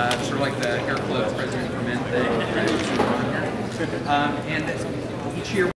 Uh, sort of like the hair club president for men thing. Um, and